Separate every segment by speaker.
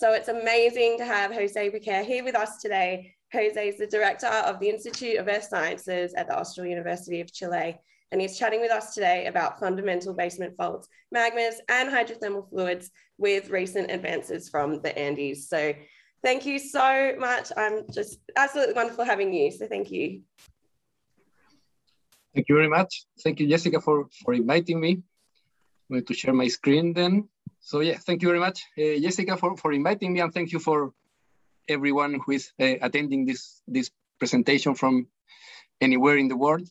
Speaker 1: So it's amazing to have Jose Piquer here with us today. Jose is the director of the Institute of Earth Sciences at the Austral University of Chile. And he's chatting with us today about fundamental basement faults, magmas, and hydrothermal fluids with recent advances from the Andes. So thank you so much. I'm just absolutely wonderful having you. So thank you.
Speaker 2: Thank you very much. Thank you, Jessica, for, for inviting me. I'm going to share my screen then. So yeah, thank you very much, uh, Jessica, for, for inviting me, and thank you for everyone who is uh, attending this, this presentation from anywhere in the world.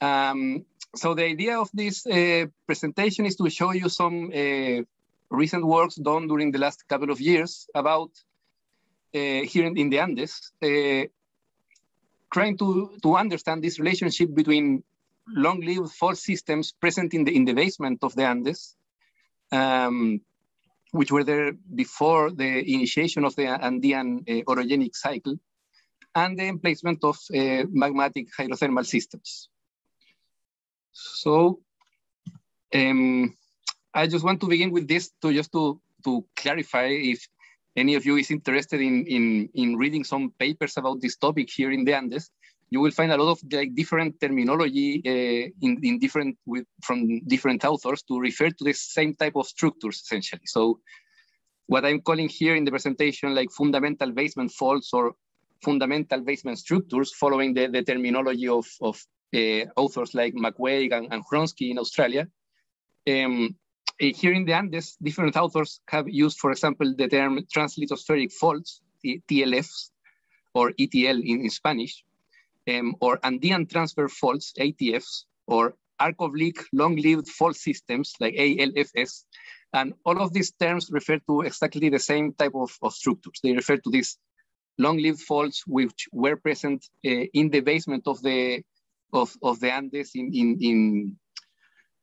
Speaker 2: Um, so the idea of this uh, presentation is to show you some uh, recent works done during the last couple of years about uh, here in, in, the Andes, uh, trying to, to understand this relationship between long-lived fault systems present in the, in the basement of the Andes, um, which were there before the initiation of the Andean uh, orogenic cycle, and the emplacement of uh, magmatic hydrothermal systems. So um, I just want to begin with this to just to, to clarify if any of you is interested in, in, in reading some papers about this topic here in the Andes, you will find a lot of like different terminology uh, in, in different with, from different authors to refer to the same type of structures essentially. So what I'm calling here in the presentation like fundamental basement faults or fundamental basement structures following the, the terminology of, of uh, authors like McCuaig and, and Hronsky in Australia. Um, uh, here in the Andes, different authors have used, for example, the term translithospheric faults, TLFs, or ETL in, in Spanish, um, or Andean transfer faults, ATFs, or arc-oblique long-lived fault systems like ALFS. And all of these terms refer to exactly the same type of, of structures. They refer to these long-lived faults which were present uh, in the basement of the of, of the Andes in, in, in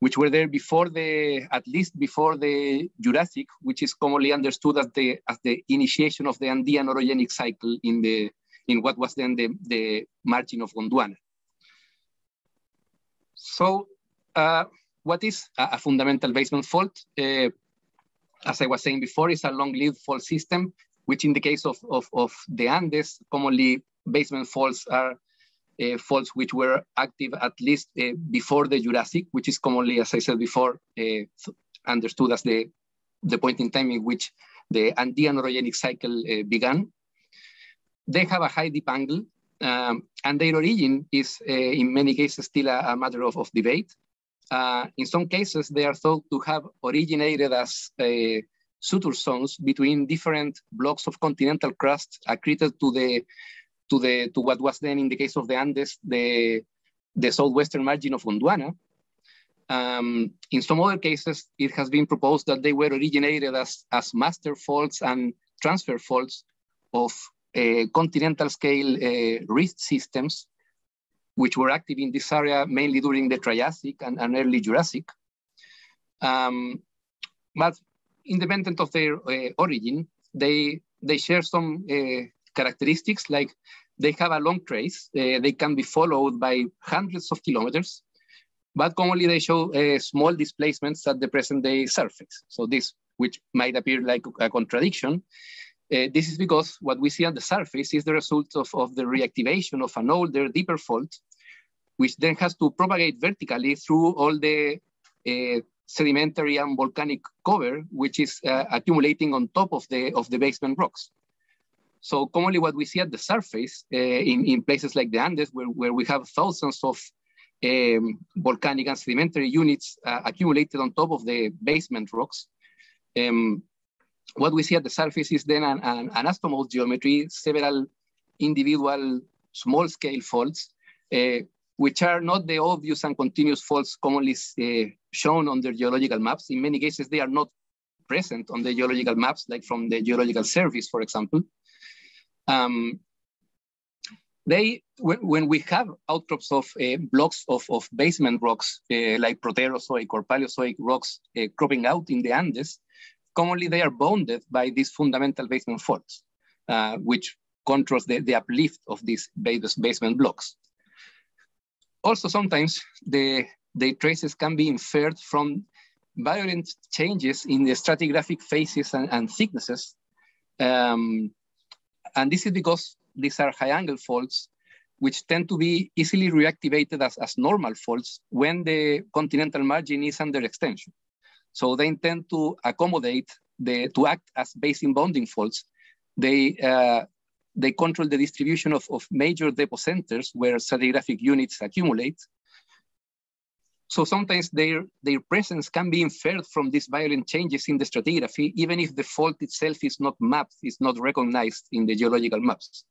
Speaker 2: which were there before the, at least before the Jurassic, which is commonly understood as the, as the initiation of the Andean orogenic cycle in, the, in what was then the, the margin of Gondwana. So uh, what is a, a, fundamental basement fault? Uh, as I was saying before, is a long-lived fault system, which in the case of, of, of the Andes, commonly basement faults are uh, faults which were active at least uh, before the Jurassic, which is commonly, as I said before, uh, understood as the, the point in time in which the Andean orogenic cycle began. They have a high dip angle, um, and their origin is in many cases still a, a matter of, of debate. Uh, in some cases, they are thought to have originated as uh, suture zones between different blocks of continental crust accreted to the to the to what was then in the case of the Andes the the southwestern margin of Gondwana. Um, in some other cases, it has been proposed that they were originated as, as master faults and transfer faults of uh, continental scale uh, rift systems, which were active in this area mainly during the Triassic and, and early Jurassic. Um, but independent of their uh, origin, they, they share some characteristics like they have a long trace. They can be followed by hundreds of kilometers, but commonly they show small displacements at the present day surface. So this, which might appear like a contradiction, uh, this is because what we see at the surface is the result of, of the reactivation of an older, deeper fault, which then has to propagate vertically through all the uh, sedimentary and volcanic cover, which is uh, accumulating on top of the, of the basement rocks. So commonly what we see at the surface uh, in, in places like the Andes, where, where we have thousands of um, volcanic and sedimentary units uh, accumulated on top of the basement rocks, um, what we see at the surface is then an, an anastomose geometry, several individual small scale faults, uh, which are not the obvious and continuous faults commonly uh, shown on the geological maps. In many cases, they are not present on the geological maps, like from the geological service, for example. Um, they, when, when, we have outcrops of uh, blocks of, of basement rocks, uh, like Proterozoic or Paleozoic rocks uh, cropping out in the Andes, commonly they are bounded by these fundamental basement faults, uh, which controls the, the uplift of these basement blocks. Also, sometimes the, the traces can be inferred from violent changes in the stratigraphic facies and, and thicknesses Um, and this is because these are high angle faults, which tend to be easily reactivated as, as normal faults when the continental margin is under extension. So they intend to accommodate, the, to act as basin bounding faults. They, uh, they control the distribution of, of major depocenters where stratigraphic units accumulate. So sometimes their, their presence can be inferred from these violent changes in the stratigraphy, even if the fault itself is not mapped, is not recognized in the geological maps.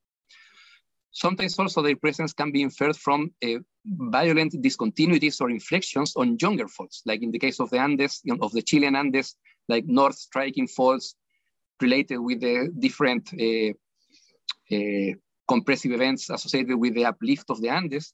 Speaker 2: Sometimes also their presence can be inferred from uh, violent discontinuities or inflections on younger faults, like in the case of the Andes, of the Chilean Andes, like north striking faults related with the different uh, uh, compressive events associated with the uplift of the Andes.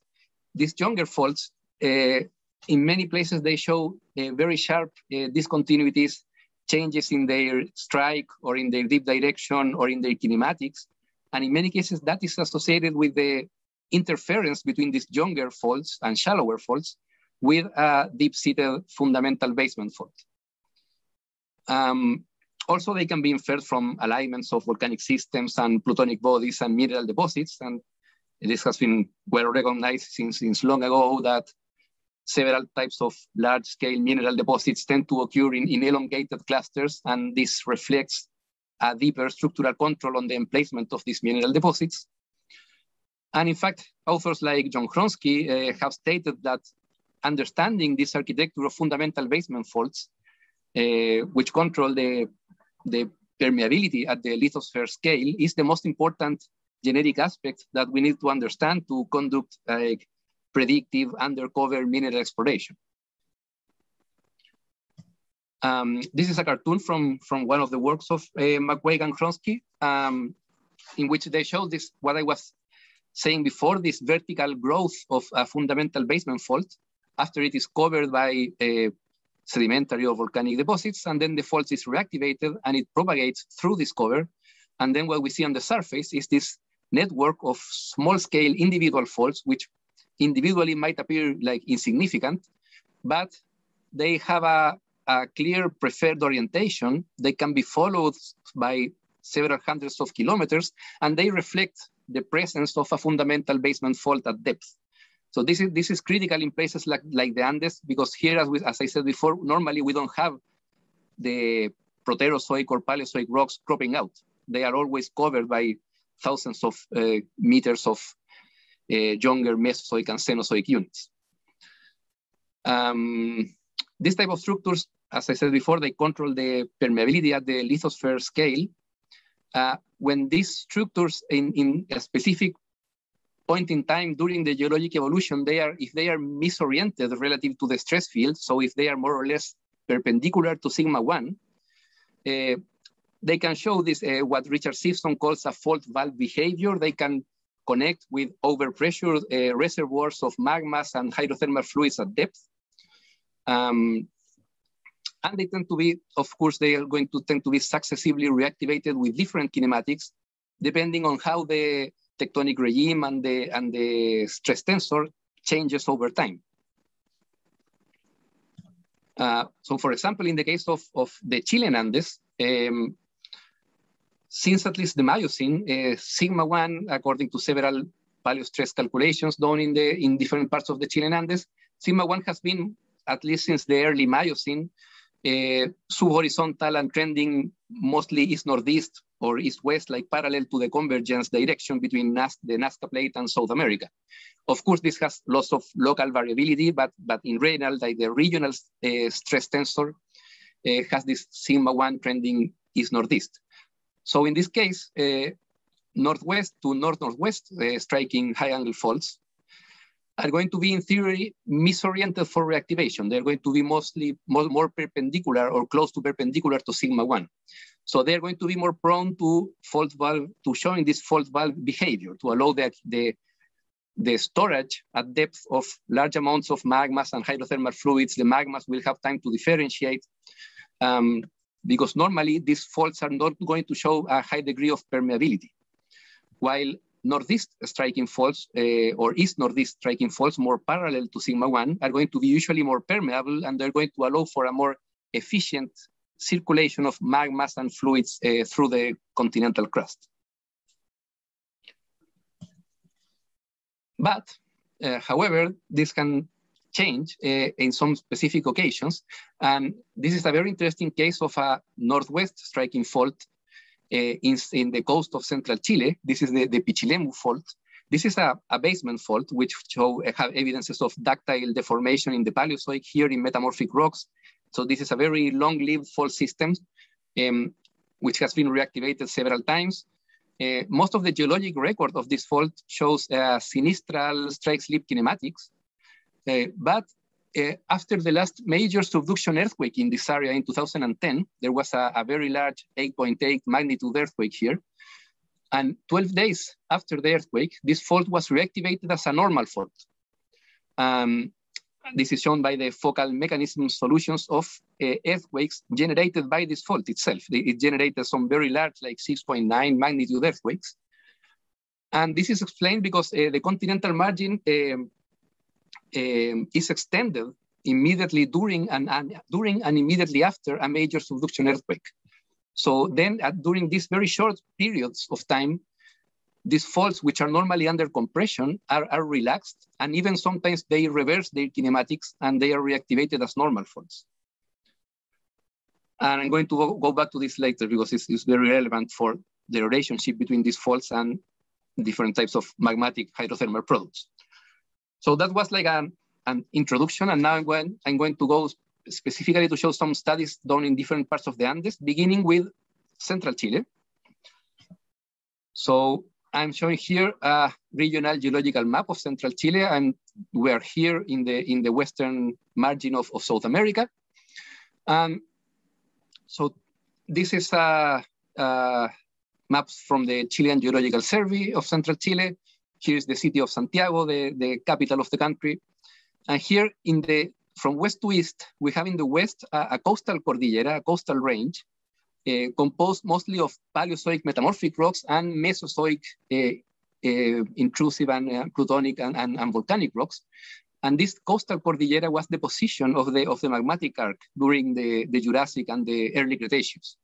Speaker 2: These younger faults, uh, in many places, they show uh, very sharp uh, discontinuities, changes in their strike or in their dip direction or in their kinematics. And in many cases, that is associated with the interference between these younger faults and shallower faults with a deep-seated fundamental basement fault. Um, also, they can be inferred from alignments of volcanic systems and plutonic bodies and mineral deposits. And this has been well recognized since, since long ago that several types of large-scale mineral deposits tend to occur in, in elongated clusters, and this reflects a deeper structural control on the emplacement of these mineral deposits. And in fact, authors like John Hronsky uh, have stated that understanding this architecture of fundamental basement faults, uh, which control the, the permeability at the lithosphere scale, is the most important genetic aspect that we need to understand to conduct like predictive undercover mineral exploration. Um, this is a cartoon from, from one of the works of uh, and Hronsky, um, in which they show this, what I was saying before, this vertical growth of a fundamental basement fault after it is covered by sedimentary or volcanic deposits, and then the fault is reactivated and it propagates through this cover. And then what we see on the surface is this network of small scale individual faults, which individually might appear like insignificant, but they have a, a clear preferred orientation. They can be followed by several hundreds of kilometers, and they reflect the presence of a fundamental basement fault at depth. So this is this is critical in places like, like the Andes, because here, as, we, as I said before, normally we don't have the Proterozoic or Paleozoic rocks cropping out. They are always covered by thousands of uh, meters of uh, younger Mesozoic and Cenozoic units. Um, this type of structures, as I said before, they control the permeability at the lithosphere scale, uh, when these structures in, in a specific point in time during the geologic evolution, they are, if they are misoriented relative to the stress field, so if they are more or less perpendicular to sigma one, uh, they can show this, uh, what Richard Sibson calls a fault valve behavior. They can connect with overpressure uh, reservoirs of magmas and hydrothermal fluids at depth. Um, and they tend to be, of course, they are going to tend to be successively reactivated with different kinematics, depending on how the tectonic regime and the, and the stress tensor changes over time. Uh, so for example, in the case of, of the Chilean Andes, um, since at least the Miocene, uh, sigma one, according to several paleostress calculations done in the in different parts of the Chilean Andes, sigma one has been at least since the early Miocene uh, subhorizontal and trending mostly east-northeast or east-west, like parallel to the convergence direction between Naz the Nazca Plate and South America. Of course, this has lots of local variability, but, but in general, like the regional uh, stress tensor uh, has this sigma one trending east-northeast. So in this case, northwest to north-northwest uh, striking high angle faults are going to be in theory misoriented for reactivation. They're going to be mostly more, more perpendicular or close to perpendicular to sigma one. So they're going to be more prone to fault valve, to showing this fault valve behavior to allow the, the, the storage at depth of large amounts of magmas and hydrothermal fluids. The magmas will have time to differentiate um, because normally these faults are not going to show a high degree of permeability. While northeast striking faults uh, or east northeast striking faults more parallel to sigma 1 are going to be usually more permeable and they're going to allow for a more efficient circulation of magmas and fluids uh, through the continental crust. But, uh, however, this can change uh, in some specific occasions. And this is a very interesting case of a northwest striking fault in, in, the coast of central Chile. This is the, the Pichilemu fault. This is a, a basement fault which show, uh, have evidences of ductile deformation in the Paleozoic here in metamorphic rocks. So this is a very long-lived fault system um, which has been reactivated several times. Uh, most of the geologic record of this fault shows uh, sinistral strike slip kinematics, uh, but uh, after the last major subduction earthquake in this area in 2010, there was a, a very large 8.8 magnitude earthquake here. And 12 days after the earthquake, this fault was reactivated as a normal fault. Um, this is shown by the focal mechanism solutions of uh, earthquakes generated by this fault itself. It generated some very large, like 6.9 magnitude earthquakes. And this is explained because uh, the continental margin um, um, is extended immediately during and, during and immediately after a major subduction earthquake. So then uh, during these very short periods of time, these faults, which are normally under compression, are, are relaxed, and even sometimes they reverse their kinematics and they are reactivated as normal faults. And I'm going to go, go back to this later because it's, it's, very relevant for the relationship between these faults and different types of magmatic hydrothermal products. So that was like an, an introduction, and now I'm going, I'm going to go specifically to show some studies done in different parts of the Andes, beginning with central Chile. So I'm showing here a regional geological map of central Chile, and we are here in the in the western margin of, of South America. Um, so this is a, a maps from the Chilean Geological Survey of central Chile. Here's the city of Santiago, the, the capital of the country. And here in the, from west to east, we have in the west a, coastal cordillera, a coastal range, uh, composed mostly of Paleozoic metamorphic rocks and Mesozoic uh, uh, intrusive and uh, plutonic and, and, and, volcanic rocks. And this coastal cordillera was the position of the, of the magmatic arc during the, the Jurassic and the early Cretaceous.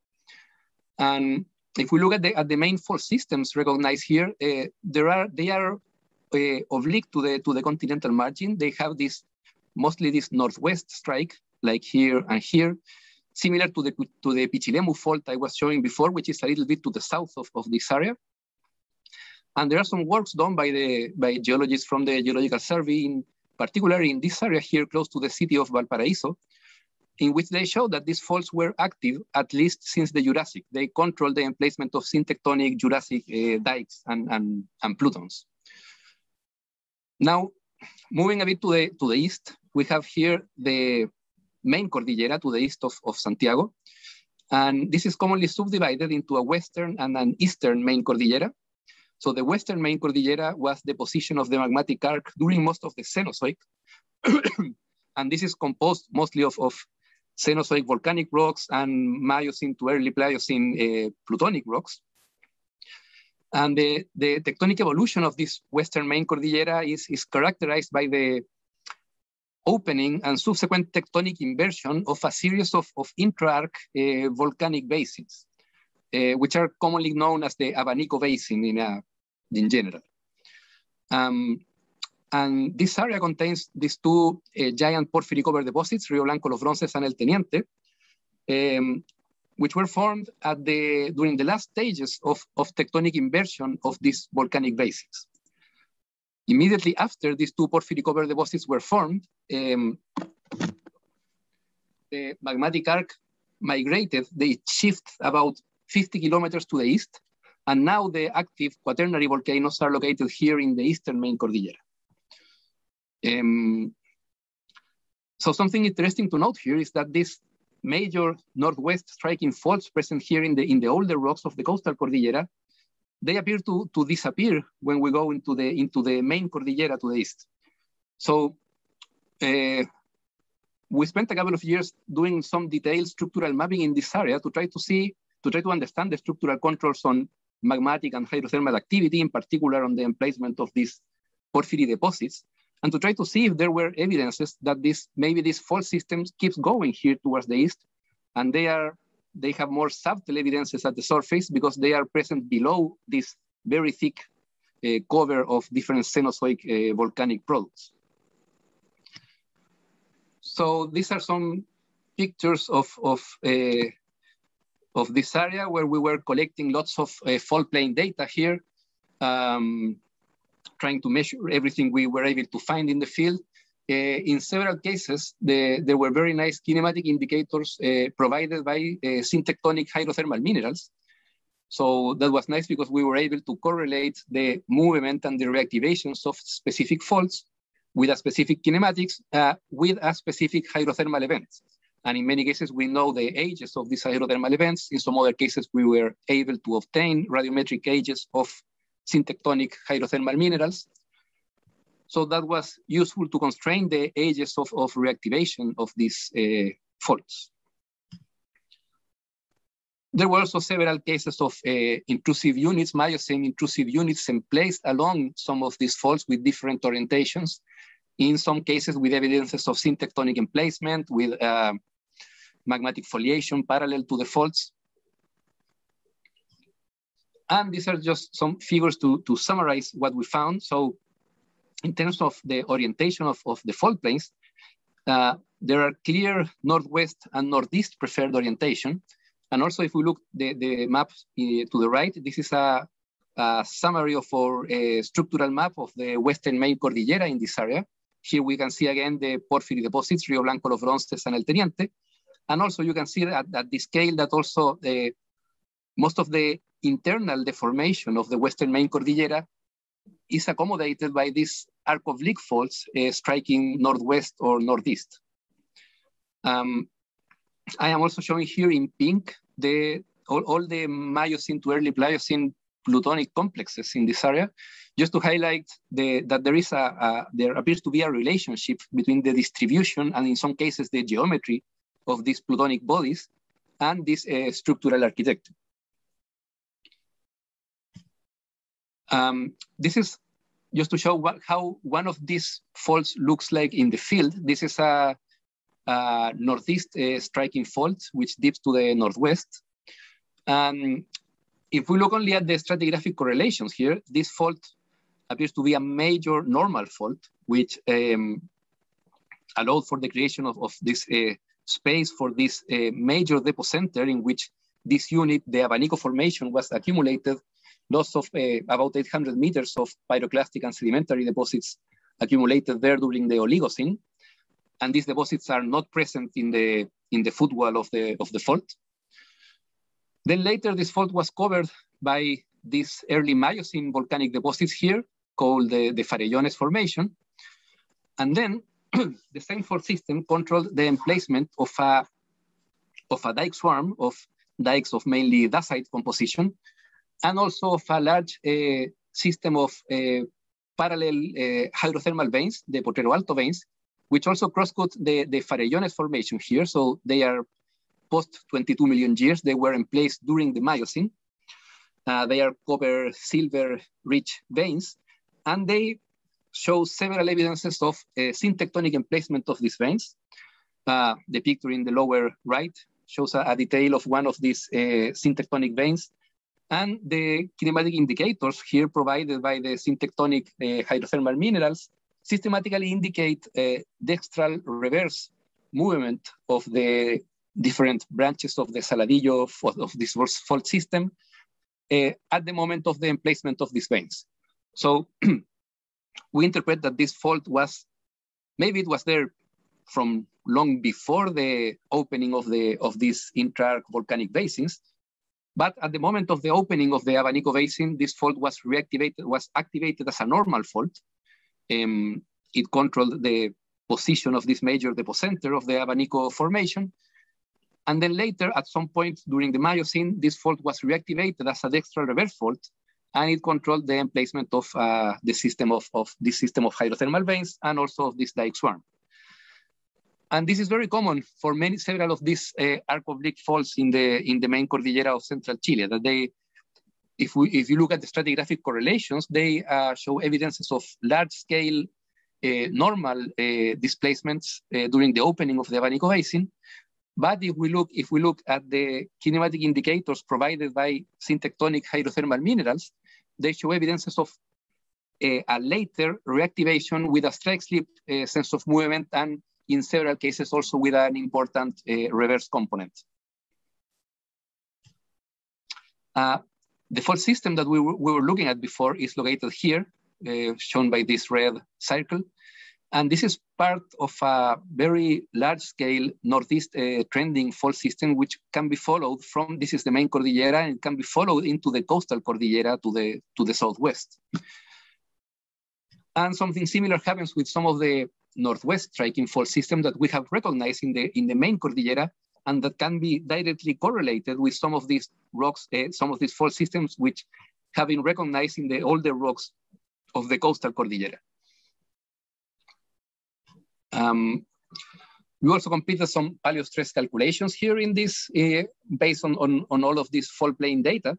Speaker 2: And if we look at the, at the main fault systems recognized here, uh, there are they are uh, oblique to the to the continental margin. They have this mostly this northwest strike, like here and here, similar to the to the Pichilemu fault I was showing before, which is a little bit to the south of, of this area. And there are some works done by the by geologists from the Geological Survey, in particular in this area here, close to the city of Valparaiso, in which they show that these faults were active at least since the Jurassic. They controlled the emplacement of syntectonic Jurassic uh, dikes and, and, and plutons. Now, moving a bit to the, to the east, we have here the main cordillera to the east of, of Santiago. And this is commonly subdivided into a western and an eastern main cordillera. So the western main cordillera was the position of the magmatic arc during most of the Cenozoic. and this is composed mostly of, of Cenozoic volcanic rocks and Miocene to early Pliocene uh, plutonic rocks. And the, the tectonic evolution of this western main cordillera is, is characterized by the opening and subsequent tectonic inversion of a series of, of intra-arc uh, volcanic basins, uh, which are commonly known as the Abanico Basin in, a, in general. Um, and this area contains these two uh, giant porphyry copper deposits, Rio Blanco, Los Bronces, and El Teniente, um, which were formed at the, during the last stages of, of tectonic inversion of these volcanic basins. Immediately after these two porphyry copper deposits were formed, um, the magmatic arc migrated, they shift about 50 kilometers to the east, and now the active quaternary volcanoes are located here in the eastern main cordillera. Um, so something interesting to note here is that this major northwest striking faults present here in the, in the older rocks of the coastal cordillera, they appear to, to disappear when we go into the, into the main cordillera to the east. So uh, we spent a couple of years doing some detailed structural mapping in this area to try to see, to try to understand the structural controls on magmatic and hydrothermal activity, in particular on the emplacement of these porphyry deposits and to try to see if there were evidences that this maybe this fault system keeps going here towards the east, and they are they have more subtle evidences at the surface because they are present below this very thick uh, cover of different Cenozoic uh, volcanic products. So these are some pictures of, of, uh, of this area where we were collecting lots of uh, fault plane data here, um, trying to measure everything we were able to find in the field. Uh, in several cases, the, there were very nice kinematic indicators uh, provided by uh, syntectonic hydrothermal minerals. So that was nice because we were able to correlate the movement and the reactivations of specific faults with a specific kinematics uh, with a specific hydrothermal event. And in many cases, we know the ages of these hydrothermal events. In some other cases, we were able to obtain radiometric ages of syntectonic hydrothermal minerals. So that was useful to constrain the ages of, of reactivation of these uh, faults. There were also several cases of uh, intrusive units, Miocene intrusive units emplaced along some of these faults with different orientations. In some cases with evidences of syntectonic emplacement, with uh, magmatic foliation parallel to the faults. And these are just some figures to, to summarize what we found. So in terms of the orientation of, of the fault planes, uh, there are clear northwest and northeast preferred orientation. And also if we look the, the map uh, to the right, this is a, a summary of our uh, structural map of the western main cordillera in this area. Here we can see again the porphyry deposits, Rio Blanco, Los Bronces, and El Teniente. And also you can see at, at the scale that also the, most of the internal deformation of the western main cordillera is accommodated by this arc oblique faults uh, striking northwest or northeast. Um, I am also showing here in pink the all, all the Miocene to early Pliocene plutonic complexes in this area, just to highlight the, that there is a, a, there appears to be a relationship between the distribution and in some cases the geometry of these plutonic bodies and this uh, structural architecture. Um, this is just to show what, how one of these faults looks like in the field. This is a, a northeast uh, striking fault, which dips to the northwest. Um, if we look only at the stratigraphic correlations here, this fault appears to be a major normal fault, which um, allowed for the creation of, of this uh, space for this uh, major depocenter in which this unit, the Abanico formation, was accumulated loss of uh, about 800 meters of pyroclastic and sedimentary deposits accumulated there during the Oligocene. And these deposits are not present in the, in the footwall of the, of the fault. Then later, this fault was covered by these early Miocene volcanic deposits here, called the, the Farellones Formation. And then the same fault system controlled the emplacement of a, of a dike swarm of dikes of mainly dacite composition and also of a large uh, system of uh, parallel uh, hydrothermal veins, the Potrero Alto veins, which also crosscut the, the Farellones formation here. So they are post 22 million years. They were in place during the Miocene. Uh, they are copper silver rich veins, and they show several evidences of uh, syntectonic emplacement of these veins. Uh, the picture in the lower right shows a, a detail of one of these syntectonic veins and the kinematic indicators here provided by the syntectonic uh, hydrothermal minerals systematically indicate uh, dextral reverse movement of the different branches of the Saladillo of, this fault system uh, at the moment of the emplacement of these veins. So we interpret that this fault was, maybe it was there from long before the opening of, the, of these intra volcanic basins, but at the moment of the opening of the Abanico Basin, this fault was reactivated, was activated as a normal fault. Um, it controlled the position of this major center of the Abanico formation. And then later, at some point during the Miocene, this fault was reactivated as a dextral reverse fault, and it controlled the emplacement of uh, the system of, of this system of hydrothermal veins and also of this dike swarm. And this is very common for many, several of these uh, arc oblique faults in the, in the main cordillera of central Chile, that they, if, we, if you look at the stratigraphic correlations, they uh, show evidences of large scale uh, normal uh, displacements uh, during the opening of the Abanico Basin, But if we look, if we look at the kinematic indicators provided by syntectonic hydrothermal minerals, they show evidences of a, a later reactivation with a strike slip uh, sense of movement and in several cases also with an important uh, reverse component. Uh, the fault system that we were, we were looking at before is located here, uh, shown by this red circle. And this is part of a very large scale northeast uh, trending fault system, which can be followed from, this is the main Cordillera, and can be followed into the coastal Cordillera to the, to the southwest. And something similar happens with some of the northwest striking fault system that we have recognized in the, in the main Cordillera, and that can be directly correlated with some of these rocks, uh, some of these fault systems, which have been recognized in the older rocks of the coastal Cordillera. Um, we also completed some paleo stress calculations here in this, uh, based on, on, on all of this fault plane data.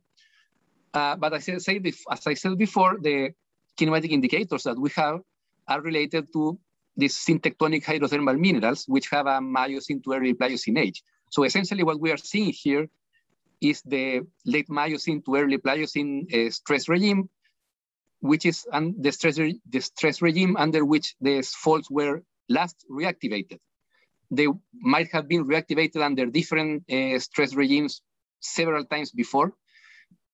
Speaker 2: Uh, but as I, as I said before, the kinematic indicators that we have are related to these syntectonic hydrothermal minerals, which have a Miocene to early Pliocene age. So essentially what we are seeing here is the late Miocene to early Pliocene uh, stress regime, which is the, stress the stress regime under which the faults were last reactivated. They might have been reactivated under different uh, stress regimes several times before,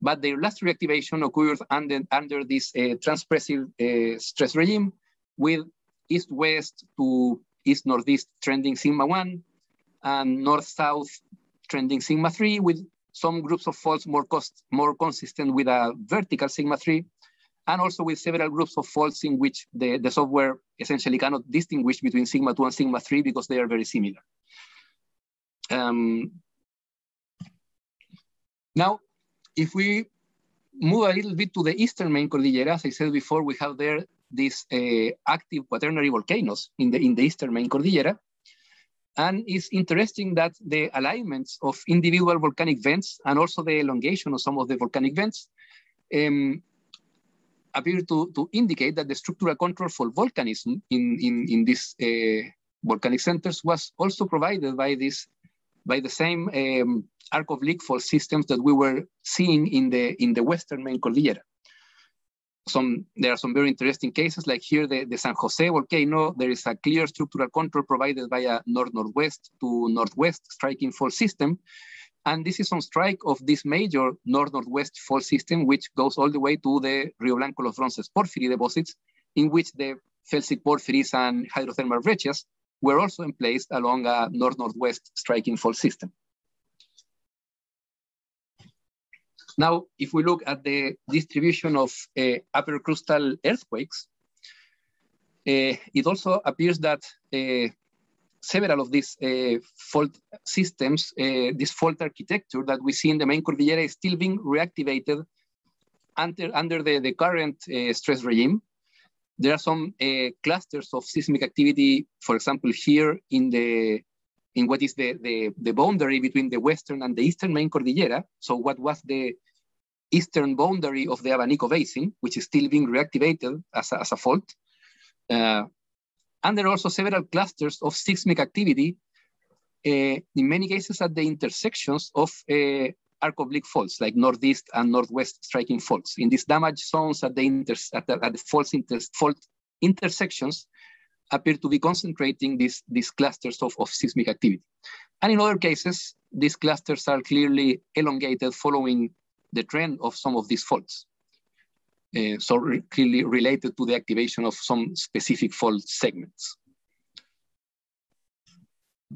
Speaker 2: but their last reactivation occurred under, under this uh, transpressive uh, stress regime with east-west to east-northeast trending sigma 1 and north-south trending sigma 3 with some groups of faults more, cost, more consistent with a vertical sigma 3 and also with several groups of faults in which the, the software essentially cannot distinguish between sigma 2 and sigma 3 because they are very similar. Um, now, if we move a little bit to the eastern main Cordillera, as I said before, we have there these uh, active quaternary volcanoes in the, in the eastern main Cordillera. And it's interesting that the alignments of individual volcanic vents and also the elongation of some of the volcanic vents um, appear to, to indicate that the structural control for volcanism in, in, in these uh, volcanic centers was also provided by this by the same um, arc leak fault systems that we were seeing in the in the western main Cordillera. Some there are some very interesting cases, like here the, the San Jose volcano. There is a clear structural control provided by a north-northwest to northwest striking fault system, and this is on strike of this major north-northwest fault system, which goes all the way to the Rio Blanco Los Bronces porphyry deposits, in which the felsic porphyries and hydrothermal breccias were also emplaced along a north-northwest striking fault system. Now, if we look at the distribution of uh, upper crustal earthquakes, uh, it also appears that uh, several of these uh, fault systems, uh, this fault architecture that we see in the main Cordillera is still being reactivated under, under the, the current uh, stress regime. There are some clusters of seismic activity, for example, here in the in what is the, the, the boundary between the western and the eastern main Cordillera. So what was the eastern boundary of the Abanico Basin, which is still being reactivated as a, as a fault. Uh, and there are also several clusters of seismic activity, uh, in many cases at the intersections of uh, arc oblique faults, like northeast and northwest striking faults. In these damage zones at the, inter at the, at the fault intersections, appear to be concentrating these, these clusters of, of seismic activity. And in other cases, these clusters are clearly elongated following the trend of some of these faults. Uh, so re clearly related to the activation of some specific fault segments.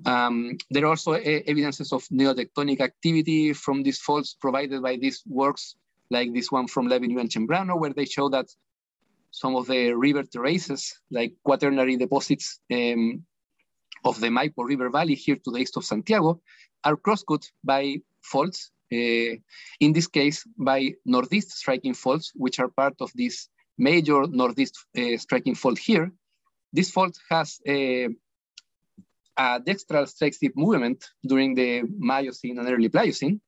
Speaker 2: Um, there are also evidences of neotectonic activity from these faults provided by these works, like this one from Lavenu and Cembrano, where they show that some of the river terraces, like quaternary deposits um, of the Maipo River Valley here to the east of Santiago, are crosscut by faults, uh, in this case by northeast striking faults, which are part of this major northeast uh, striking fault here. This fault has a, a dextral strike slip movement during the Miocene and early Pliocene,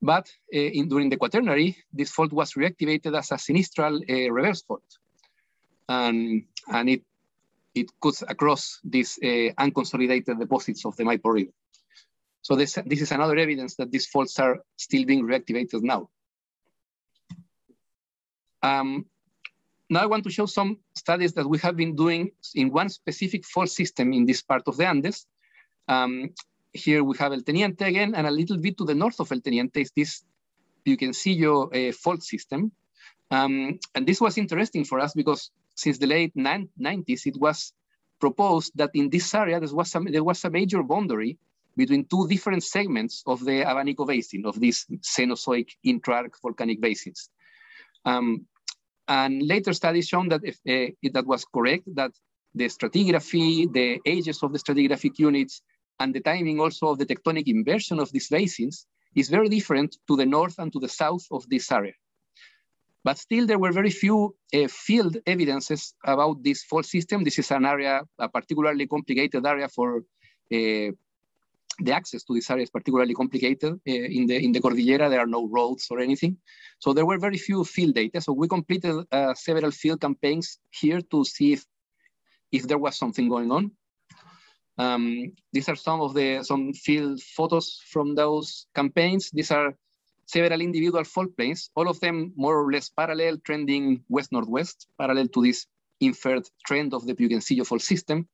Speaker 2: but uh, in, during the Quaternary, this fault was reactivated as a sinistral uh, reverse fault. And, and it, it cuts across these uh, unconsolidated deposits of the Maipo River. So this, this is another evidence that these faults are still being reactivated now. Um, now I want to show some studies that we have been doing in one specific fault system in this part of the Andes. Um, here we have El Teniente again, and a little bit to the north of El Teniente is this Piuquencillo uh, fault system. Um, and this was interesting for us because since the late 90s, it was proposed that in this area there was, some, there was a major boundary between two different segments of the Abanico Basin, of these Cenozoic intra-arc volcanic basins. Um, and later studies shown that if, uh, that was correct, that the stratigraphy, the ages of the stratigraphic units, and the timing also of the tectonic inversion of these basins is very different to the north and to the south of this area. But still, there were very few uh, field evidences about this fault system. This is an area, a particularly complicated area for uh, the access to this area is particularly complicated. Uh, in, the, in the Cordillera, there are no roads or anything. So there were very few field data. So we completed uh, several field campaigns here to see if, if there was something going on. Um, these are some of the some field photos from those campaigns. These are several individual fault planes, all of them more or less parallel, trending west-northwest, parallel to this inferred trend of the Piuquencillo fault system.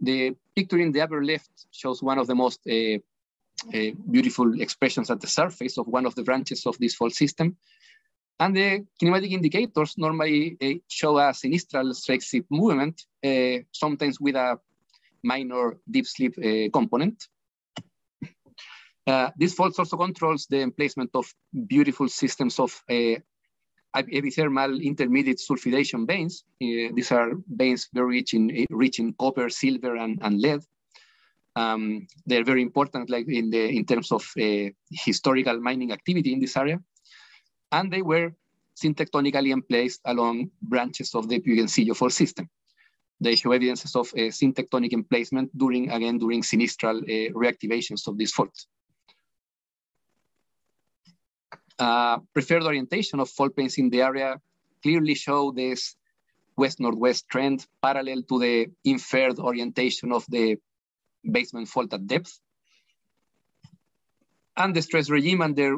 Speaker 2: The picture in the upper left shows one of the most uh, uh, beautiful expressions at the surface of one of the branches of this fault system. And the kinematic indicators normally uh, show a sinistral strike movement, uh, sometimes with a minor dip slip uh, component. Uh, this fault also controls the emplacement of beautiful systems of uh, epithermal intermediate sulfidation veins. Uh, these are veins very rich in, rich in copper, silver, and, and lead. Um, they're very important like in, the, in terms of uh, historical mining activity in this area. And they were syntectonically emplaced along branches of the Piuquencillo fault system. They show evidences of uh, syntectonic emplacement during, again, during sinistral uh, reactivations of these faults. Uh, preferred orientation of fault planes in the area clearly show this west-northwest trend parallel to the inferred orientation of the basement fault at depth. And the stress regime under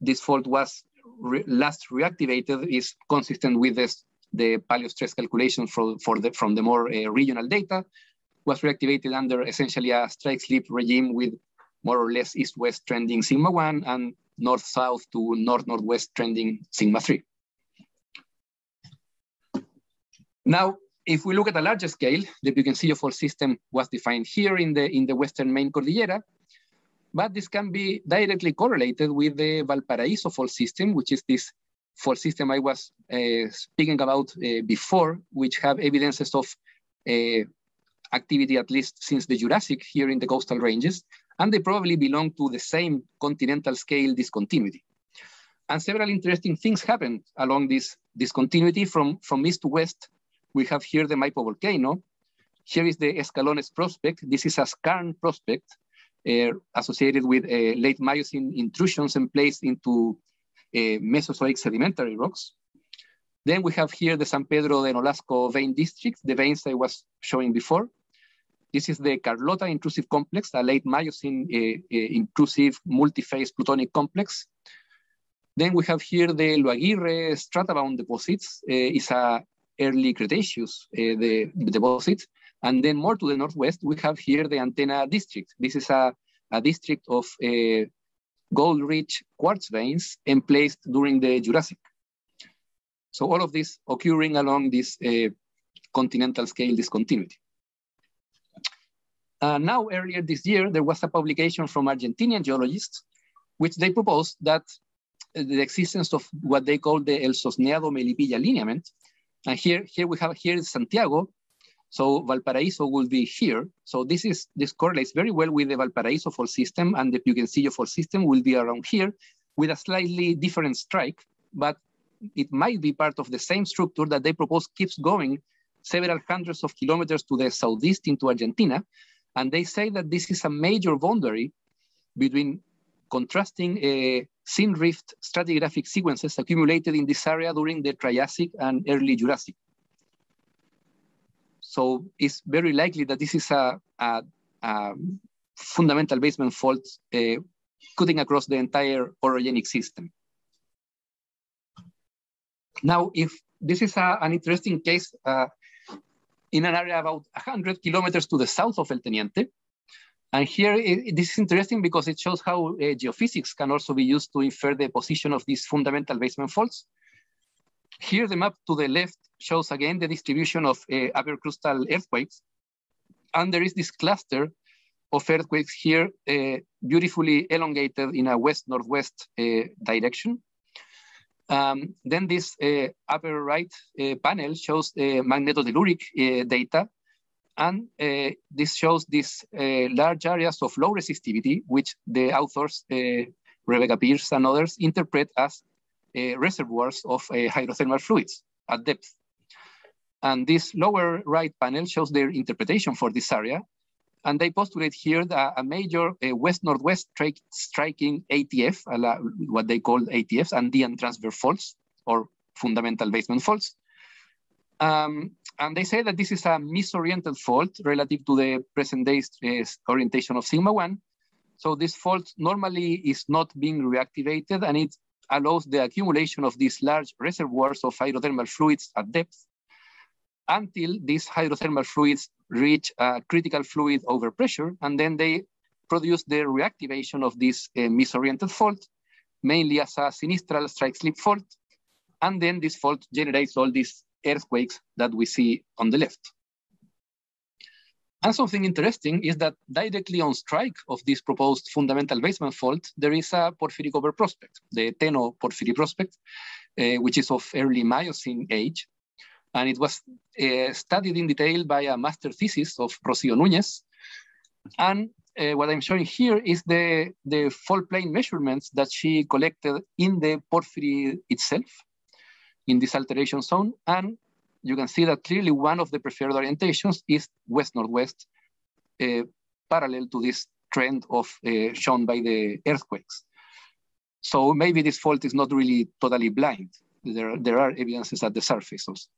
Speaker 2: this fault was re last reactivated is consistent with this the paleo stress calculation for, the, from the more uh, regional data was reactivated under essentially a strike slip regime with more or less east-west trending sigma 1 and north-south to north-northwest trending sigma 3. Now, if we look at a larger scale, the Piuquencillo fault system was defined here in the, in the western main Cordillera, but this can be directly correlated with the Valparaíso fault system, which is this fault system I was uh, speaking about uh, before, which have evidences of uh, activity at least since the Jurassic here in the coastal ranges, and they probably belong to the same continental scale discontinuity. And several interesting things happen along this discontinuity from, from east to west. We have here the Maipo volcano. Here is the Escalones prospect. This is a skarn prospect uh, associated with uh, late Miocene intrusions and placed into uh, Mesozoic sedimentary rocks. Then we have here the San Pedro de Nolasco vein district, the veins I was showing before. This is the Carlota intrusive complex, a late Miocene uh, uh, intrusive multi-phase plutonic complex. Then we have here the Lo Aguirre stratabound deposits. Uh, it's a early Cretaceous uh, the, the deposit. And then more to the northwest, we have here the Antenna district. This is a, a district of uh, gold-rich quartz veins emplaced during the Jurassic. So all of this occurring along this uh, continental scale discontinuity. Uh, now, earlier this year, there was a publication from Argentinian geologists, which they proposed that the existence of what they call the El Sosneado Melipilla lineament. And here, here we have, here is Santiago. So Valparaíso will be here. So this is this correlates very well with the Valparaíso fault system and the Piuquencillo fault system will be around here with a slightly different strike, but it might be part of the same structure that they propose keeps going several hundreds of kilometers to the southeast into Argentina. And they say that this is a major boundary between contrasting uh, rift stratigraphic sequences accumulated in this area during the Triassic and early Jurassic. So it's very likely that this is a, a, a fundamental basement fault uh, cutting across the entire orogenic system. Now, if this is a, an interesting case uh, in an area about 100 kilometers to the south of El Teniente, and here, it, this is interesting because it shows how uh, geophysics can also be used to infer the position of these fundamental basement faults. Here, the map to the left shows again the distribution of uh, upper crustal earthquakes. And there is this cluster of earthquakes here, uh, beautifully elongated in a west-northwest uh, direction. Um, then this uh, upper right uh, panel shows the magnetotelluric data and uh, this shows these uh, large areas of low resistivity, which the authors, uh, Rebecca Pearce and others, interpret as uh, reservoirs of uh, hydrothermal fluids at depth. And this lower right panel shows their interpretation for this area. And they postulate here a major uh, west-northwest striking ATF, what they call ATFs, Andean transfer faults, or fundamental basement faults, um, and they say that this is a misoriented fault relative to the present day uh, orientation of sigma 1. So this fault normally is not being reactivated and it allows the accumulation of these large reservoirs of hydrothermal fluids at depth until these hydrothermal fluids reach a critical fluid overpressure and then they produce the reactivation of this uh, misoriented fault, mainly as a sinistral strike slip fault. And then this fault generates all these earthquakes that we see on the left. And something interesting is that directly on strike of this proposed fundamental basement fault, there is a porphyry copper prospect, the Teno porphyry prospect, uh, which is of early Miocene age. And it was uh, studied in detail by a master thesis of Rocio Núñez. And uh, what I'm showing here is the, the fault plane measurements that she collected in the porphyry itself in this alteration zone. And you can see that clearly one of the preferred orientations is west-northwest, uh, parallel to this trend of uh, shown by the earthquakes. So maybe this fault is not really totally blind. There, there are evidences at the surface also.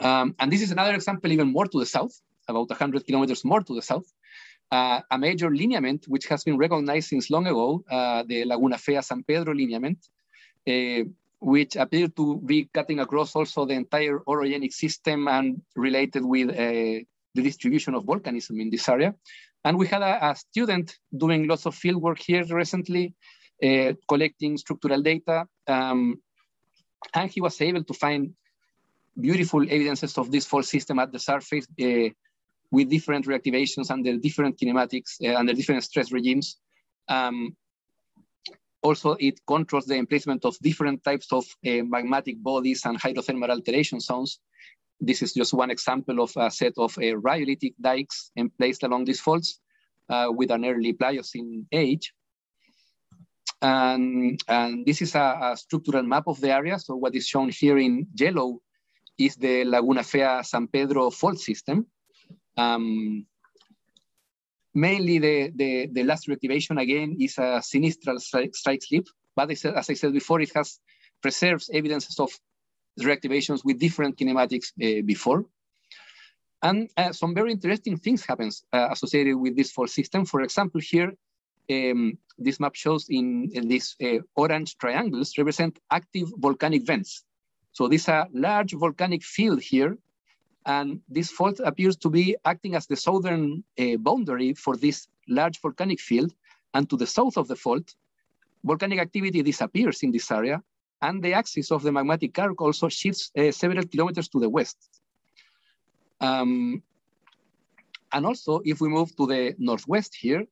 Speaker 2: Um, and this is another example even more to the south, about 100 kilometers more to the south, uh, a major lineament which has been recognized since long ago, uh, the Laguna Fea San Pedro lineament, uh, which appear to be cutting across also the entire orogenic system and related with uh, the distribution of volcanism in this area. And we had a, a student doing lots of field work here recently, uh, collecting structural data. Um, and he was able to find beautiful evidences of this fault system at the surface uh, with different reactivations under different kinematics, uh, under different stress regimes. Um, also, it controls the emplacement of different types of uh, magmatic bodies and hydrothermal alteration zones. This is just one example of a set of uh, rhyolitic dikes emplaced along these faults uh, with an early Pliocene age. And, and this is a, a, structural map of the area. So what is shown here in yellow is the Laguna Fea San Pedro fault system. Um, Mainly the, the, the last reactivation again is a sinistral strike, slip, but as I said before, it has preserves evidences of reactivations with different kinematics uh, before. And uh, some very interesting things happens uh, associated with this fault system. For example, here, um, this map shows in, in these uh, orange triangles represent active volcanic vents. So this is a large volcanic field here and this fault appears to be acting as the southern uh, boundary for this large volcanic field. And to the south of the fault, volcanic activity disappears in this area. And the axis of the magmatic arc also shifts uh, several kilometers to the west. Um, and also, if we move to the northwest here,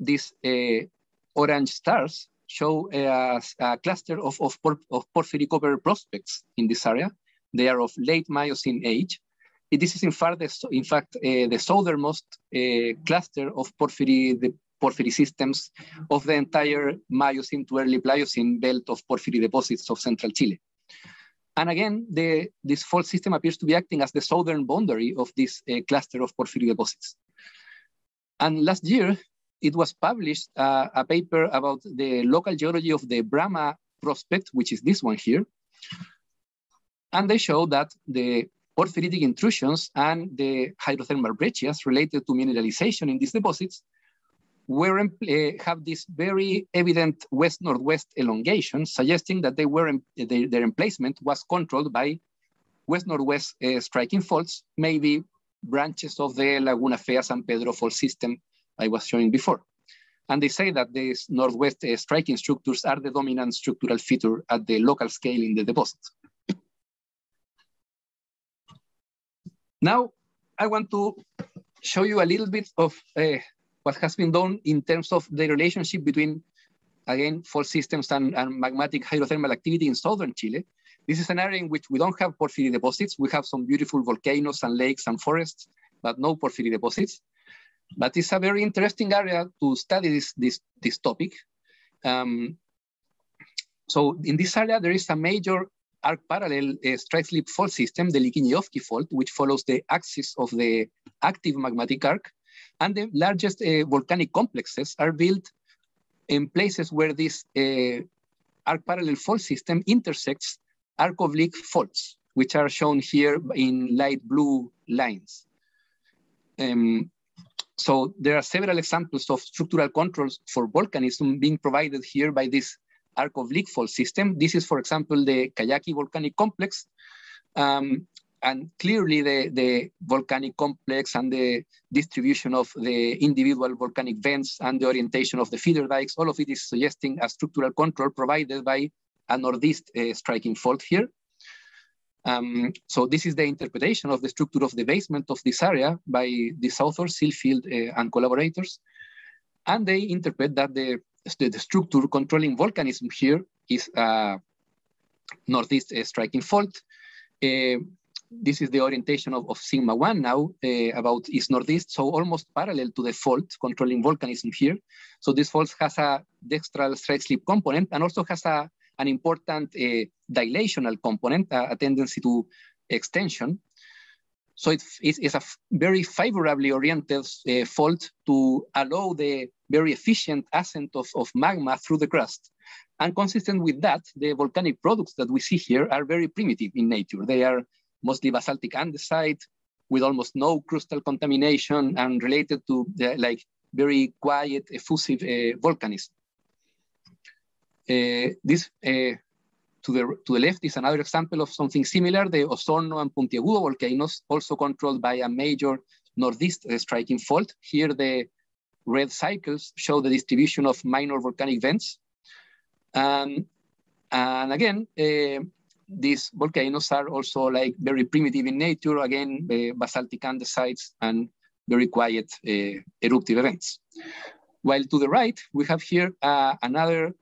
Speaker 2: these uh, orange stars show a, a cluster of, of, por of porphyry copper prospects in this area. They are of late Miocene age. This is in in fact, uh, the southernmost uh, cluster of porphyry, the porphyry systems of the entire Miocene to early Pliocene belt of porphyry deposits of central Chile. And again, the, this fault system appears to be acting as the southern boundary of this uh, cluster of porphyry deposits. And last year, it was published uh, a paper about the local geology of the Brahma prospect, which is this one here, and they show that the porphyritic intrusions and the hydrothermal breccias related to mineralization in these deposits were uh, have this very evident west-northwest elongation, suggesting that they were they, their emplacement was controlled by west-northwest uh, striking faults, maybe branches of the Laguna Fea San Pedro fault system I was showing before. And they say that these northwest uh, striking structures are the dominant structural feature at the local scale in the deposit. Now, I want to show you a little bit of uh, what has been done in terms of the relationship between, again, fault systems and, and magmatic hydrothermal activity in southern Chile. This is an area in which we don't have porphyry deposits. We have some beautiful volcanoes and lakes and forests, but no porphyry deposits. But it's a very interesting area to study this, this, this topic. Um, so in this area, there is a major arc parallel uh, strike slip fault system, the Liquiñe-Ofqui fault, which follows the axis of the active magmatic arc. And the largest uh, volcanic complexes are built in places where this uh, arc parallel fault system intersects arc oblique faults, which are shown here in light blue lines. Um, so there are several examples of structural controls for volcanism being provided here by this arc oblique fault system. This is, for example, the Callaqui volcanic complex, um, and clearly the, the volcanic complex and the distribution of the individual volcanic vents and the orientation of the feeder dikes, all of it is suggesting a structural control provided by a northeast uh, striking fault here. Um, so this is the interpretation of the structure of the basement of this area by this author, Sielfeld uh, and collaborators. And they interpret that the, the, structure controlling volcanism here is a northeast uh, striking fault. Uh, this is the orientation of, of sigma 1 now uh, about east northeast, so almost parallel to the fault controlling volcanism here. So this fault has a dextral strike slip component and also has a, an important dilational component, a, a, tendency to extension. So it, it's a very favorably oriented uh, fault to allow the very efficient ascent of, of magma through the crust. And consistent with that, the volcanic products that we see here are very primitive in nature. They are mostly basaltic andesite with almost no crustal contamination and related to the, like very quiet, effusive uh, volcanism. Uh, this uh, to the to the left is another example of something similar. The Osorno and Puntiagudo volcanoes, also controlled by a major northeast striking fault. Here, the red cycles show the distribution of minor volcanic vents. Um, and again, uh, these volcanoes are also like very primitive in nature, again, uh, basaltic andesites and very quiet uh, eruptive events. While to the right, we have here uh, another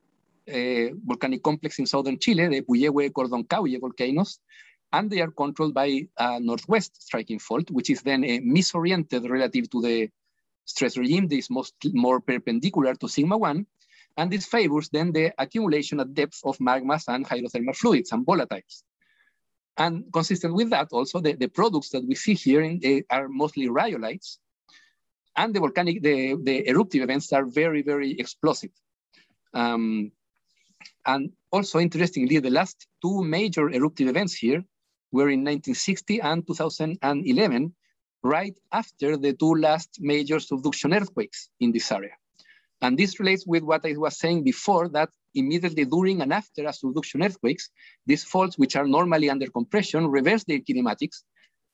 Speaker 2: uh, volcanic complex in southern Chile, the Puyehue Cordón volcanoes, and they are controlled by a northwest striking fault, which is then uh, misoriented relative to the stress regime. This is most, more perpendicular to sigma 1, and this favors then the accumulation at depth of magmas and hydrothermal fluids and volatiles. And consistent with that, also the, the products that we see here in, uh, are mostly rhyolites. And the volcanic, the, the eruptive events are very, very explosive. Um, and also interestingly, the last two major eruptive events here were in 1960 and 2011, right after the two last major subduction earthquakes in this area. And this relates with what I was saying before that immediately during and after a subduction earthquakes, these faults, which are normally under compression, reverse their kinematics.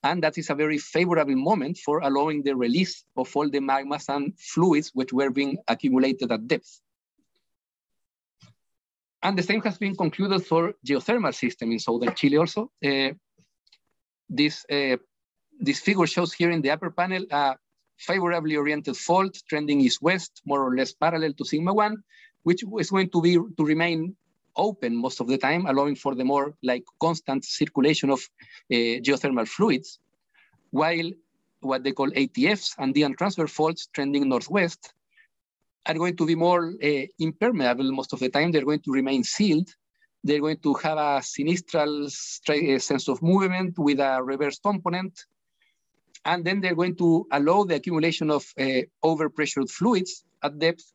Speaker 2: And that is a very favorable moment for allowing the release of all the magmas and fluids which were being accumulated at depth. And the same has been concluded for geothermal system in southern Chile also. Uh, this, uh, this figure shows here in the upper panel a favorably oriented fault trending east-west, more or less parallel to sigma 1, which is going to be to remain open most of the time, allowing for the more like constant circulation of uh, geothermal fluids, while what they call ATFs, and Andean transfer faults trending northwest, are going to be more uh, impermeable most of the time. They're going to remain sealed. They're going to have a sinistral uh, sense of movement with a reverse component and then they're going to allow the accumulation of uh, overpressured fluids at depth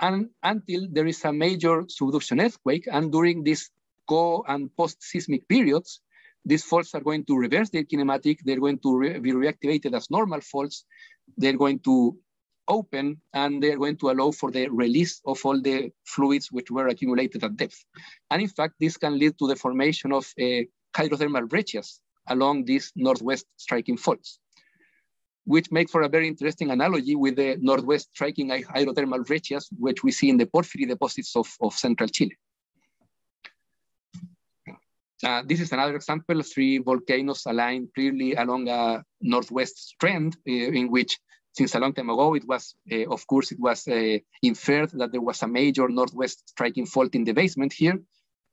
Speaker 2: and until there is a major subduction earthquake. And during these co and post-seismic periods, these faults are going to reverse their kinematic. They're going to re be reactivated as normal faults. They're going to open and they're going to allow for the release of all the fluids which were accumulated at depth. And in fact, this can lead to the formation of uh, hydrothermal breccias along these northwest striking faults, which make for a very interesting analogy with the northwest striking hydrothermal breccias, which we see in the porphyry deposits of, of central Chile. Uh, this is another example, three volcanoes aligned clearly along a northwest trend uh, in which since a long time ago, it was, uh, of course, it was uh, inferred that there was a major northwest striking fault in the basement here.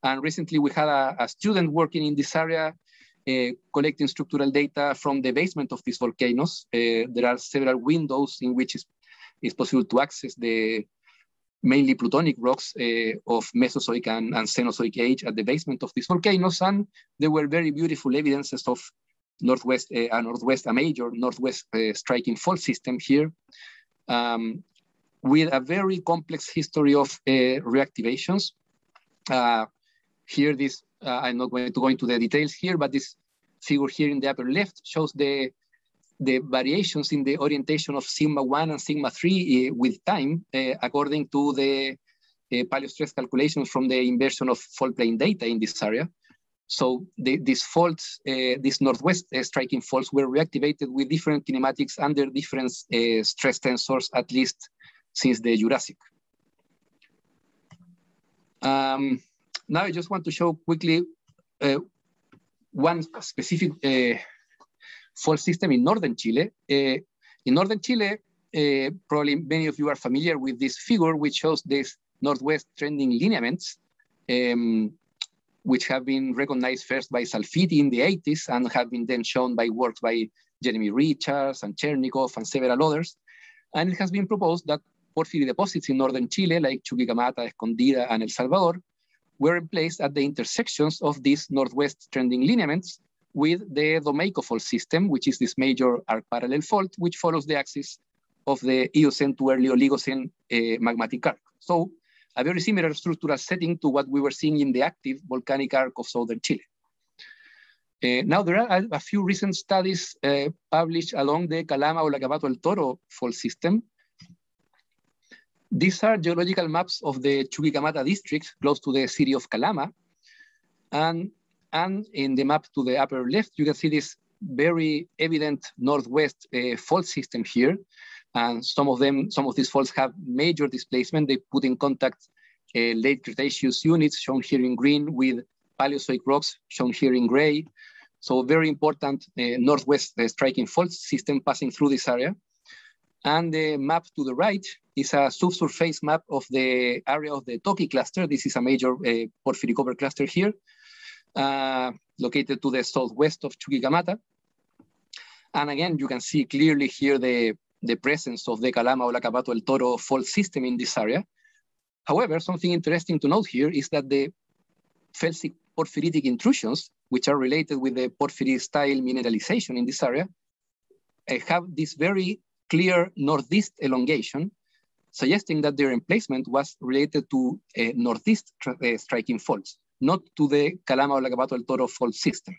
Speaker 2: And recently we had a, a student working in this area uh, collecting structural data from the basement of these volcanoes. Uh, there are several windows in which it's, it's possible to access the mainly plutonic rocks uh, of Mesozoic and, and Cenozoic age at the basement of these volcanoes. And there were very beautiful evidences of northwest, uh, northwest, a major northwest uh, striking fault system here, um, with a very complex history of uh, reactivations. Uh, here, this uh, I'm not going to go into the details here, but this figure here in the upper left shows the the variations in the orientation of sigma 1 and sigma 3 uh, with time, according to the uh, paleostress calculations from the inversion of fault plane data in this area. So the, these faults, uh, these northwest uh, striking faults were reactivated with different kinematics under different uh, stress tensors, at least since the Jurassic. Um, now I just want to show quickly uh, one specific uh, fault system in Northern Chile. Uh, in Northern Chile, probably many of you are familiar with this figure, which shows these northwest trending lineaments. Um, which have been recognized first by Salfity in the 80s and have been then shown by works by Jeremy Richards and Chernicoff and several others. And it has been proposed that porphyry deposits in northern Chile, like Chuquicamata, Escondida, and El Salvador, were placed at the intersections of these northwest trending lineaments with the Domeyko fault system, which is this major arc parallel fault, which follows the axis of the Eocene to early Oligocene uh, magmatic arc. So a very similar structural setting to what we were seeing in the active volcanic arc of southern Chile. Uh, now, there are a, a few recent studies uh, published along the Calama Olacapato El Toro fault system. These are geological maps of the Chuquicamata district close to the city of Calama. And, and in the map to the upper left, you can see this very evident northwest uh, fault system here. And some of them, some of these faults have major displacement. They put in contact uh, late Cretaceous units shown here in green with Paleozoic rocks shown here in gray. So very important uh, northwest uh, striking fault system passing through this area. And the map to the right is a subsurface map of the area of the Toki cluster. This is a major uh, porphyry copper cluster here, uh, located to the southwest of Chuquicamata. And again, you can see clearly here the the presence of the Calama Olacapato El Toro fault system in this area. However, something interesting to note here is that the felsic porphyritic intrusions, which are related with the porphyry style mineralization in this area, uh, have this very clear northeast elongation, suggesting that their emplacement was related to uh, northeast uh, striking faults, not to the Calama Olacapato El Toro fault system.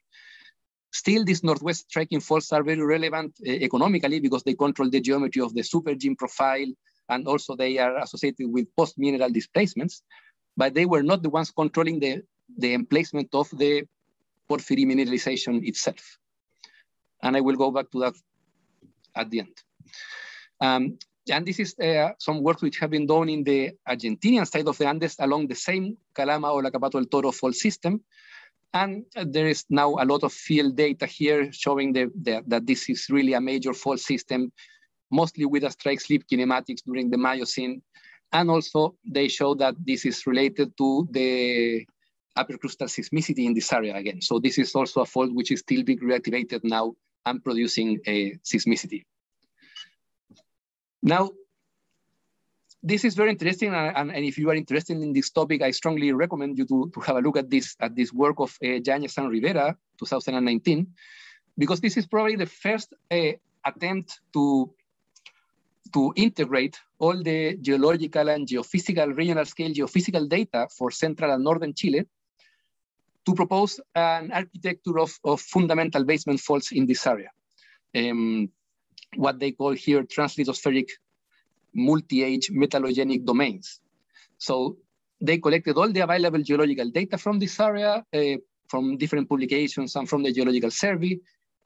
Speaker 2: Still, these northwest striking faults are very relevant uh, economically because they control the geometry of the supergene profile, and also they are associated with post-mineral displacements, but they were not the ones controlling the, the emplacement of the porphyry mineralization itself. And I will go back to that at the end. Um, and this is uh, some work which have been done in the Argentinian side of the Andes along the same Calama or El Toro fault system, and there is now a lot of field data here showing the, the, that this is really a major fault system, mostly with a strike slip kinematics during the Miocene. And also they show that this is related to the upper crustal seismicity in this area again. So this is also a fault which is still being reactivated now and producing a seismicity. Now, this is very interesting, and, and, if you are interested in this topic, I strongly recommend you to, to have a look at this at this work of uh, Yanez and Rivera, 2019, because this is probably the first uh, attempt to to integrate all the geological and geophysical regional scale geophysical data for central and northern Chile to propose an architecture of, of fundamental basement faults in this area. Um, what they call here translithospheric multi-age metallogenic domains. So they collected all the available geological data from this area, uh, from different publications and from the Geological Survey.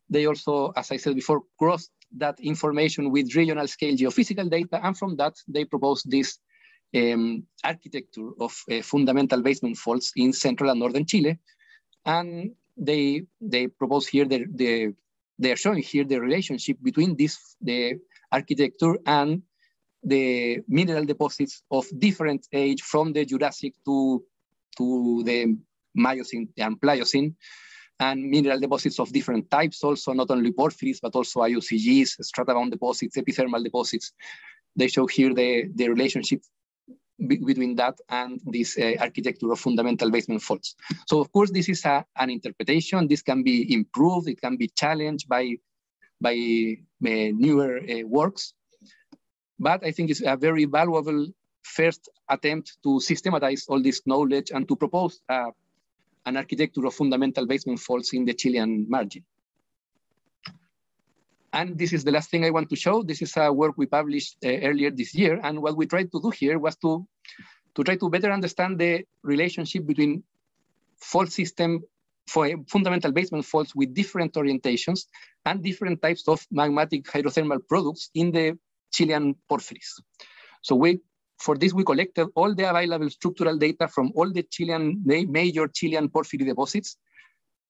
Speaker 2: They also, as I said before, crossed that information with regional scale geophysical data, and from that they proposed this um, architecture of uh, fundamental basement faults in central and northern Chile. And they, they propose here, the, the, they are showing here the relationship between this, the architecture and the mineral deposits of different age from the Jurassic to, to the Miocene and Pliocene, and mineral deposits of different types also, not only porphyries, but also IOCGs, stratabound deposits, epithermal deposits. They show here the, the relationship between that and this uh, architecture of fundamental basement faults. So of course, this is a, an interpretation. This can be improved. It can be challenged by, by uh, newer uh, works. But I think it's a very valuable first attempt to systematize all this knowledge and to propose uh, an architecture of fundamental basement faults in the Chilean margin. And this is the last thing I want to show. This is a work we published uh, earlier this year. And what we tried to do here was to, to try to better understand the relationship between fault system for fundamental basement faults with different orientations and different types of magmatic hydrothermal products in the Chilean porphyries. So we, for this, we collected all the available structural data from all the Chilean, major Chilean porphyry deposits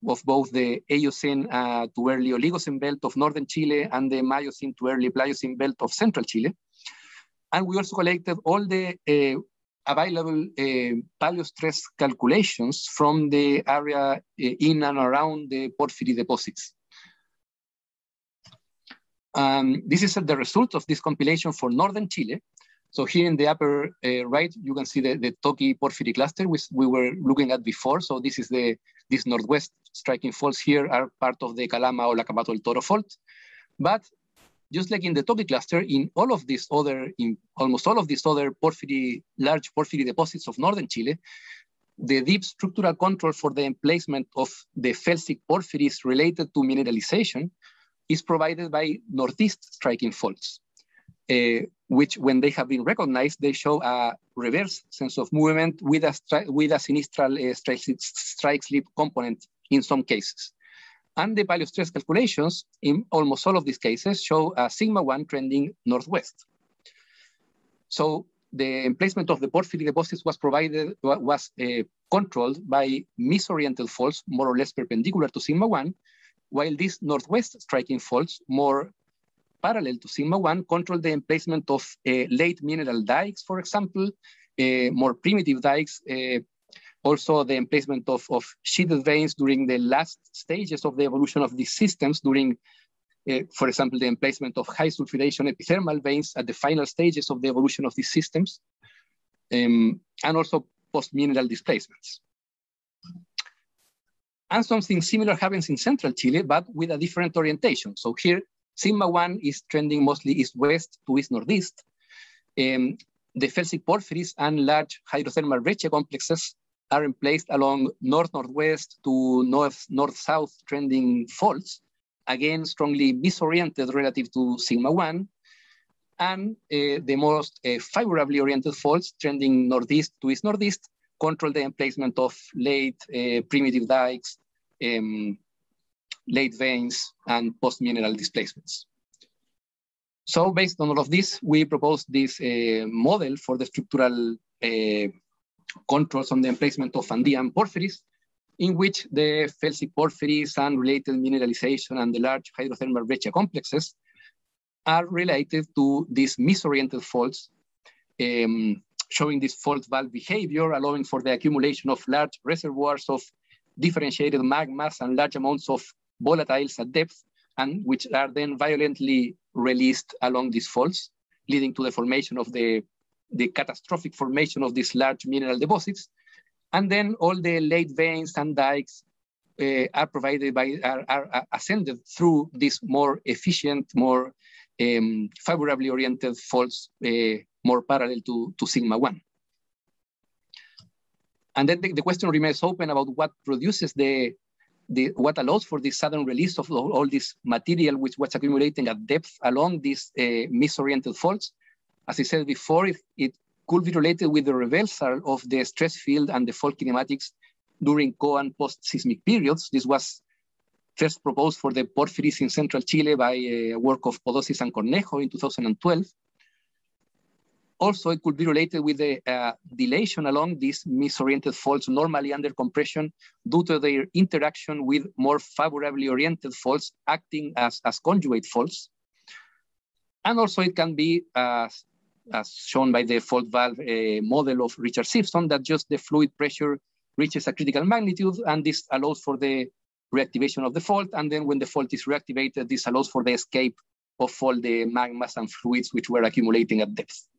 Speaker 2: of both the Eocene uh, to early Oligocene belt of northern Chile and the Miocene to early Pliocene belt of central Chile. And we also collected all the uh, available uh, paleostress calculations from the area uh, in and around the porphyry deposits. Um, this is the result of this compilation for northern Chile. So here in the upper uh, right, you can see the, the Toki porphyry cluster, which we were looking at before. So this is the these northwest striking faults here are part of the Calama Olacapato Toro fault. But just like in the Toki cluster, in all of these other, in almost all of these other porphyry, large porphyry deposits of northern Chile, the deep structural control for the emplacement of the felsic porphyries related to mineralization is provided by northeast striking faults, uh, which when they have been recognized, they show a reverse sense of movement with a, with a sinistral uh, strike, strike slip component in some cases. And the paleostress calculations in almost all of these cases show a sigma one trending northwest. So the emplacement of the porphyry deposits was provided, was uh, controlled by misoriented faults, more or less perpendicular to sigma one, while these northwest striking faults, more parallel to sigma 1, control the emplacement of uh, late mineral dikes, for example, uh, more primitive dikes, uh, also the emplacement of, of sheeted veins during the last stages of the evolution of these systems during, uh, for example, the emplacement of high sulfidation epithermal veins at the final stages of the evolution of these systems, um, and also post-mineral displacements. And something similar happens in central Chile, but with a different orientation. So here, Sigma 1 is trending mostly east-west to east-northeast. Um, the felsic porphyries and large hydrothermal breccia complexes are emplaced along north-northwest to north-north-south trending faults, again, strongly misoriented relative to Sigma 1. And uh, the most uh, favorably oriented faults trending northeast to east-northeast control the emplacement of late uh, primitive dikes, um, late veins, and post-mineral displacements. So based on all of this, we proposed this uh, model for the structural uh, controls on the emplacement of Andean porphyries, in which the felsic porphyries and related mineralization and the large hydrothermal breccia complexes are related to these misoriented faults um, showing this fault valve behavior, allowing for the accumulation of large reservoirs of differentiated magmas and large amounts of volatiles at depth, and which are then violently released along these faults, leading to the formation of the, the catastrophic formation of these large mineral deposits. And then all the late veins and dikes uh, are provided by, are, are, ascended through these more efficient, more um, favorably oriented faults uh, more parallel to, to sigma 1. and then the, the, question remains open about what produces the, the what allows for the sudden release of all, all this material which was accumulating at depth along these uh, misoriented faults. As I said before, it, it could be related with the reversal of the stress field and the fault kinematics during co and post-seismic periods. This was first proposed for the porphyries in central Chile by a work of Mpodozis and Cornejo in 2012 also, it could be related with the uh, dilation along these misoriented faults normally under compression due to their interaction with more favorably oriented faults acting as, as conjugate faults. And also it can be, uh, as shown by the fault valve uh, model of Richard Sibson, that just the fluid pressure reaches a critical magnitude, and this allows for the reactivation of the fault. And then when the fault is reactivated, this allows for the escape of all the magmas and fluids which were accumulating at depth.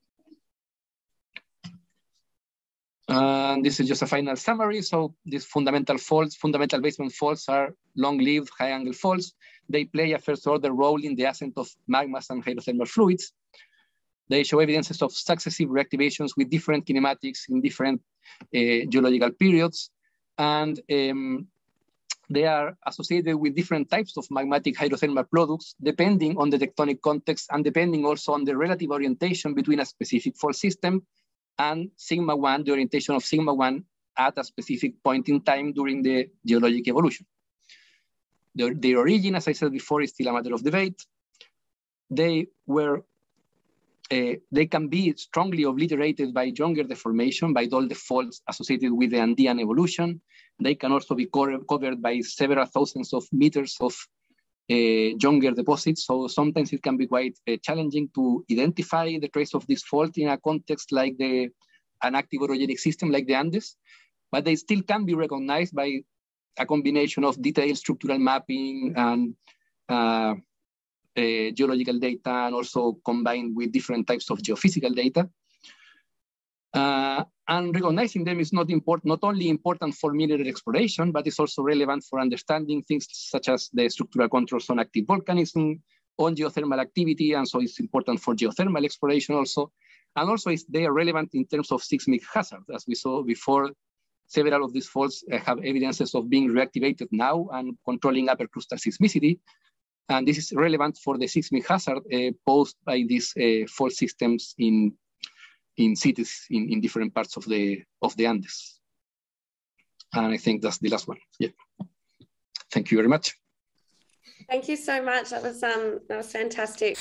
Speaker 2: And this is just a final summary. So these fundamental faults, fundamental basement faults are long-lived high-angle faults. They play a first-order role in the ascent of magmas and hydrothermal fluids. They show evidences of successive reactivations with different kinematics in different uh, geological periods. And um, they are associated with different types of magmatic hydrothermal products, depending on the tectonic context and depending also on the relative orientation between a specific fault system and sigma 1, the orientation of sigma 1 at a specific point in time during the geologic evolution. Their, their origin, as I said before, is still a matter of debate. They were uh, they can be strongly obliterated by younger deformation, by all the faults associated with the Andean evolution. They can also be covered by several thousands of meters of younger deposits. So sometimes it can be quite uh, challenging to identify the trace of this fault in a context like the an active orogenic system like the Andes, but they still can be recognized by a combination of detailed structural mapping and uh, uh, geological data and also combined with different types of geophysical data. Uh, and recognizing them is not important, not only important for mineral exploration, but it's also relevant for understanding things such as the structural controls on active volcanism, on geothermal activity, and so it's important for geothermal exploration also. And also they are relevant in terms of seismic hazard, as we saw before. Several of these faults uh, have evidences of being reactivated now and controlling upper crustal seismicity. And this is relevant for the seismic hazard uh, posed by these uh, fault systems in in cities in, in different parts of the of the Andes. And I think that's the last one. Yeah. Thank you very much.
Speaker 1: Thank you so much. That was um that was fantastic.